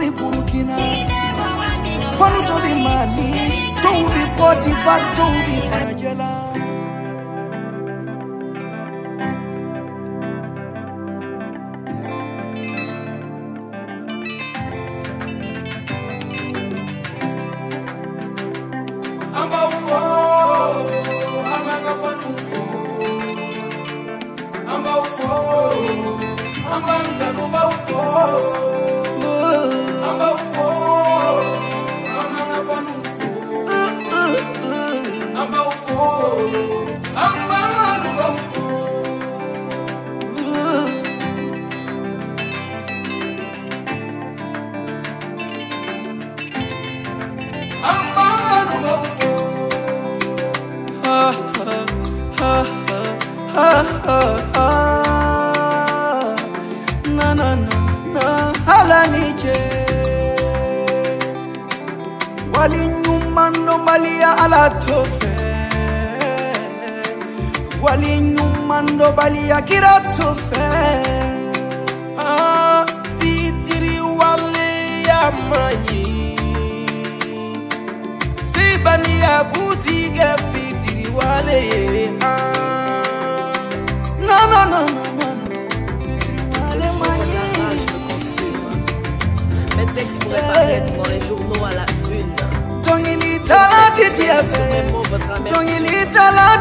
bi burukina fanu to bi mali. Dɔw bi kɔdiva dɔw bi farajɛla kiratofe. Walinyuma ndo bali ya kiratofe.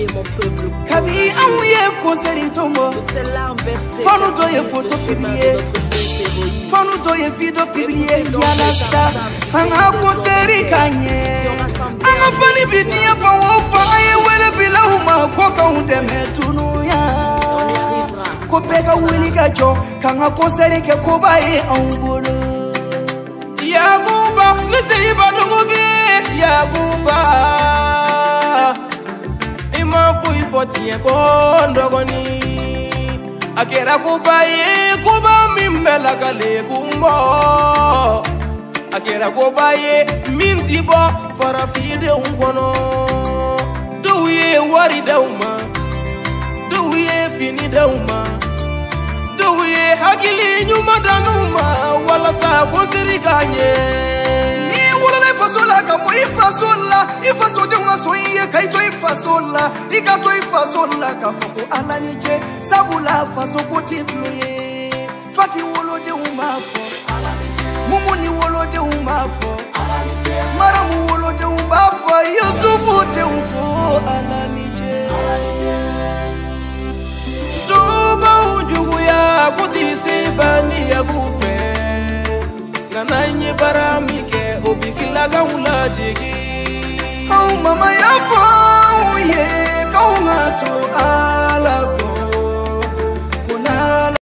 fortifié mon peuple. kabi anw ye konsɛri tɔnbɔ Toutes ces larmes versées Fanu dɔ ye brisent photo le chemin publié. de notre vieille héroïne. fanu dɔ ye video pibiye yalasa an ka konsɛri ka ɲɛ an ka fani bi diɲɛ fan o fan an ye wele bilaw ma ko k'anw dɛmɛ tunuya On y fotie kondogoni akera kubaye kuba mimbela kale kumbo akera kubaye mintibo farafide ungono duye wari dauma duye fini dauma duye hakili nyuma danuma. Wala sa kosirikanye ni wulale fasola ka mo ifasola ifasodenga soyiye kaito faso la i ka to i faso la k'a fɔ ko ala ni ce sabula faso ko ti tulo ye fati wolodenw b'a fɔ mumu ni wolodenw b'a fɔ maramu wolodenw b'a fɔ yusufu denw ko ala ni ce dubaw juguya ko ti se bandiyaku fɛ nka n'an ye baara min kɛ o bi kilakanw ladege anw mama y'a fɔ to us.